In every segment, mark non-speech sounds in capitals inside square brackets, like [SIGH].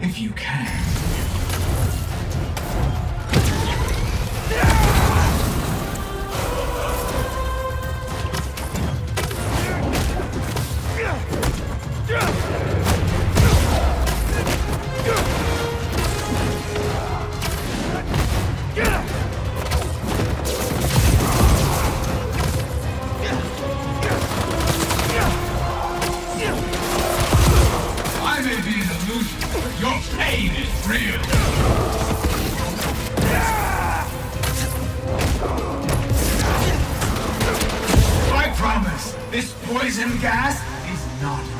If you can. This poison gas is not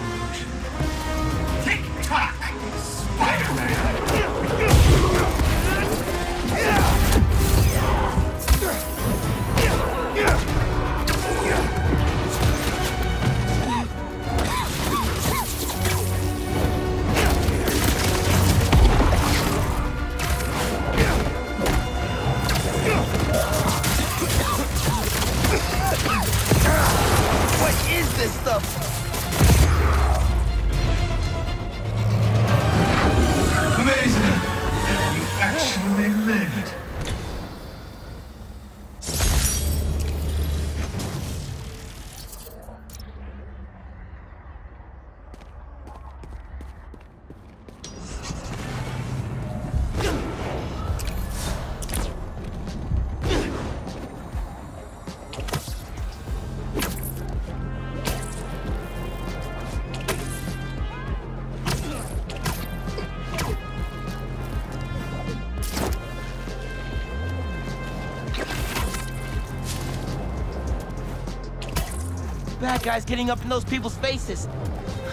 guys getting up in those people's faces.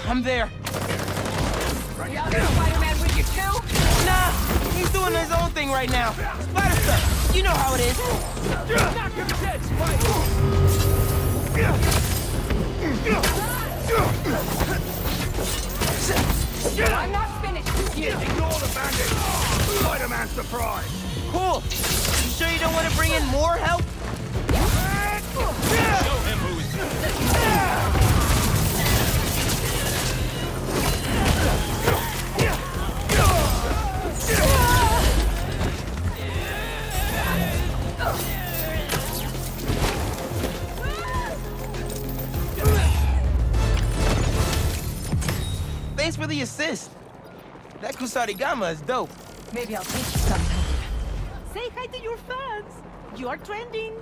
I'm there. You out there, Spider-Man with you too? Nah, he's doing his own thing right now. Spider stuff. You know how it is. Knock him dead, Spider! I'm not finished yet. Ignore the bandit! Spider-Man surprise! Cool. You sure you don't want to bring in more help? Thanks for the assist. That Kusarigama is dope. Maybe I'll teach you something. Say hi to your fans. You are trending.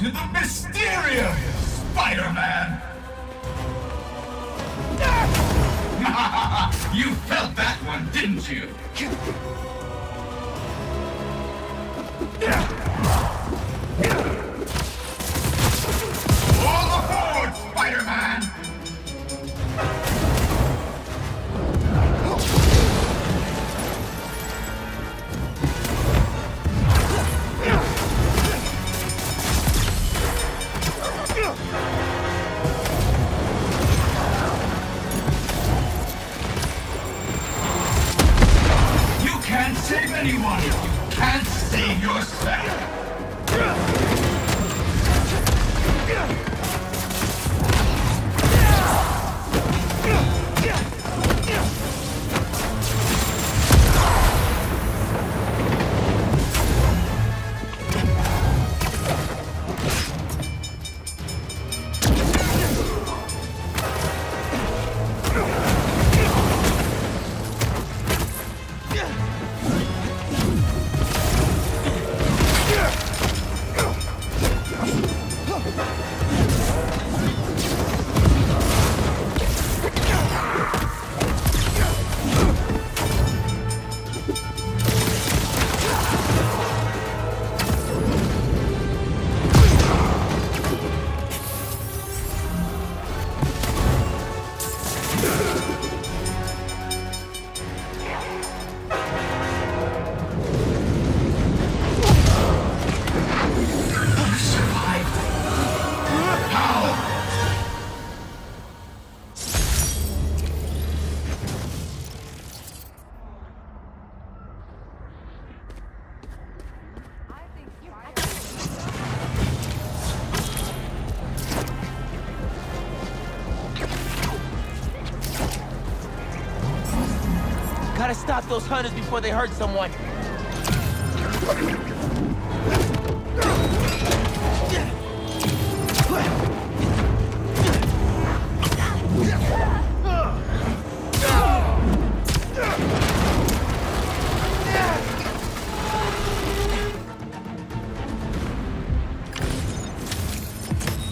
To the Mysterium, Spider-Man! [LAUGHS] you felt that one, didn't you? All aboard, Spider-Man! Gotta stop those hunters before they hurt someone.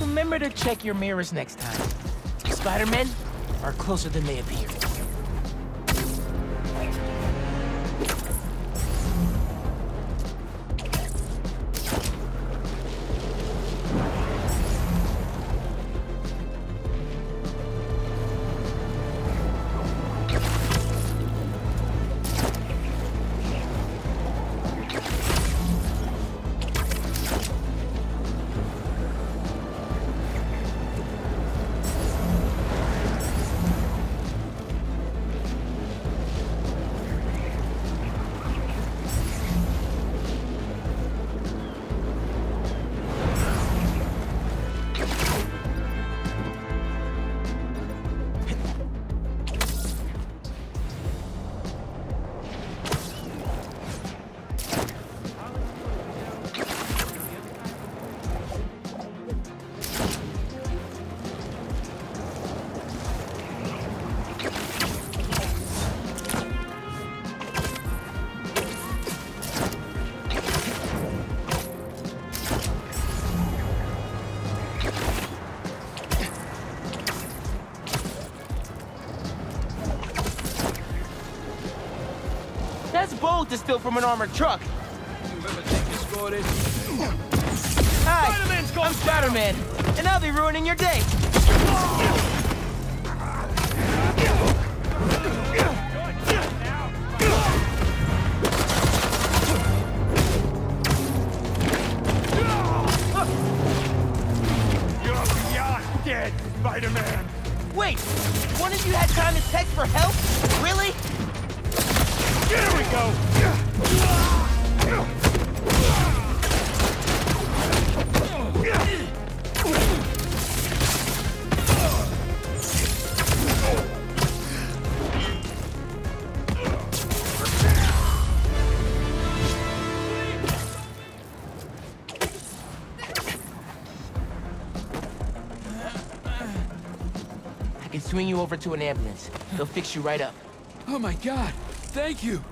Remember to check your mirrors next time. Spider-Men are closer than they appear. To steal from an armored truck. Whoever think you scored it. Hi, Spider-Man's I'm Spider-Man, and I'll be ruining your day. can swing you over to an ambulance. They'll fix you right up. Oh my god, thank you!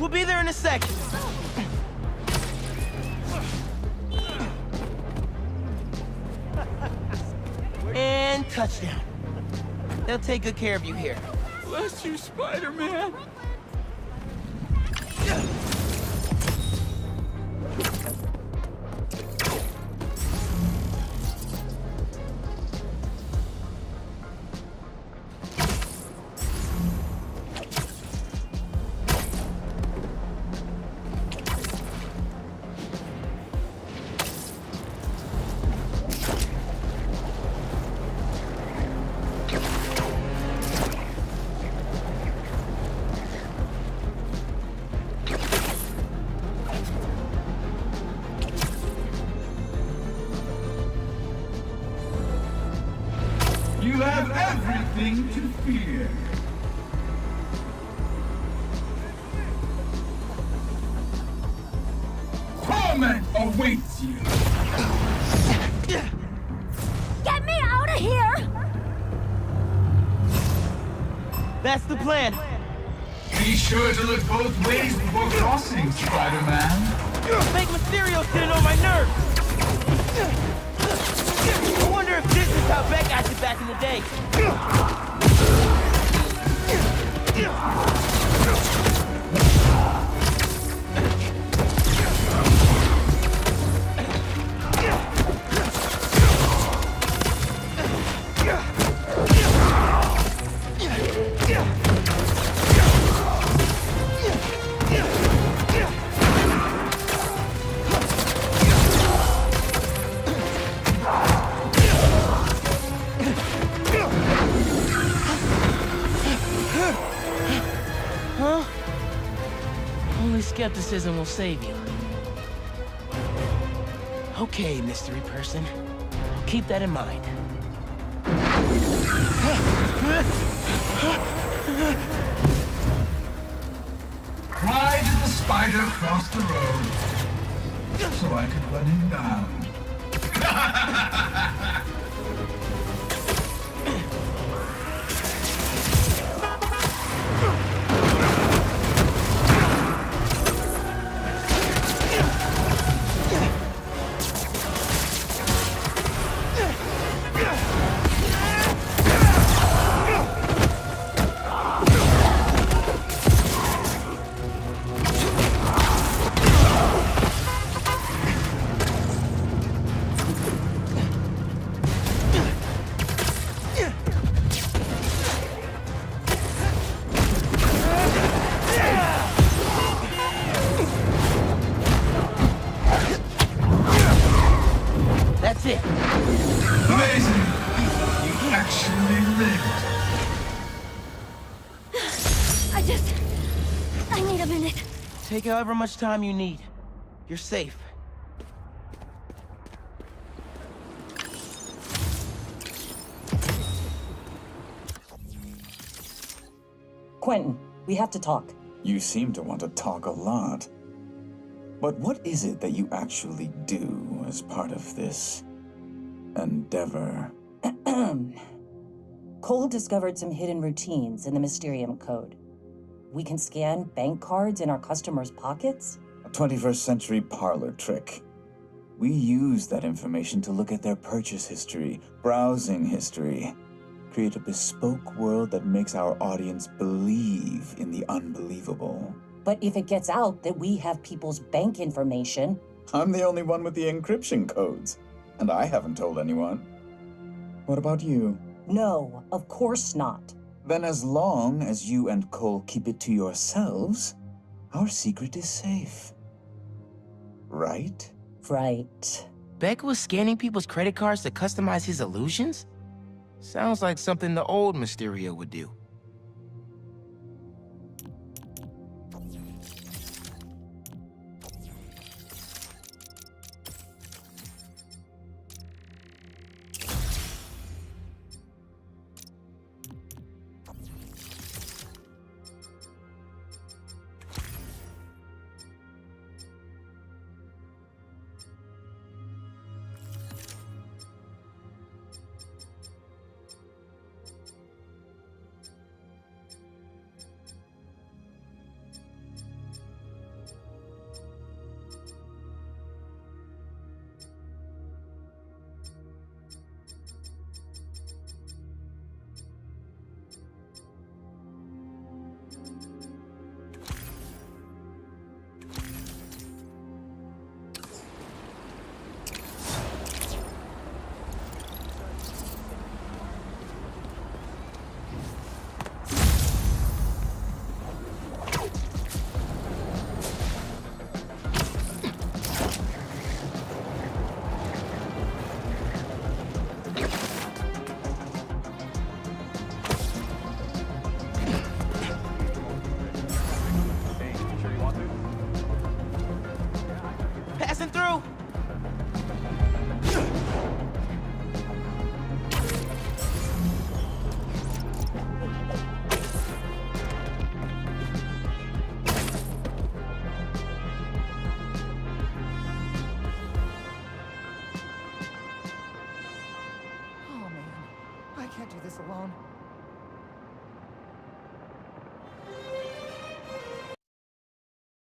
We'll be there in a sec. And touchdown. They'll take good care of you here. Bless you, Spider-Man. Torment awaits you. Get me out of here! That's the plan. Be sure to look both ways before crossing, Spider-Man. Fake Mysterio's getting on my nerves. I wonder if this is how Beck acted back in the day. Only skepticism will save you. Okay, mystery person. Keep that in mind. Why did the spider cross the road? So I could run him down. [LAUGHS] Take however much time you need. You're safe. Quentin, we have to talk. You seem to want to talk a lot. But what is it that you actually do as part of this endeavor? [CLEARS THROAT] Cole discovered some hidden routines in the Mysterium Code. We can scan bank cards in our customers' pockets? A 21st century parlor trick. We use that information to look at their purchase history, browsing history, create a bespoke world that makes our audience believe in the unbelievable. But if it gets out that we have people's bank information, I'm the only one with the encryption codes, and I haven't told anyone. What about you? no, of course not. Then, as long as you and Cole keep it to yourselves, our secret is safe. Right? Right. Beck was scanning people's credit cards to customize his illusions? Sounds like something the old Mysterio would do.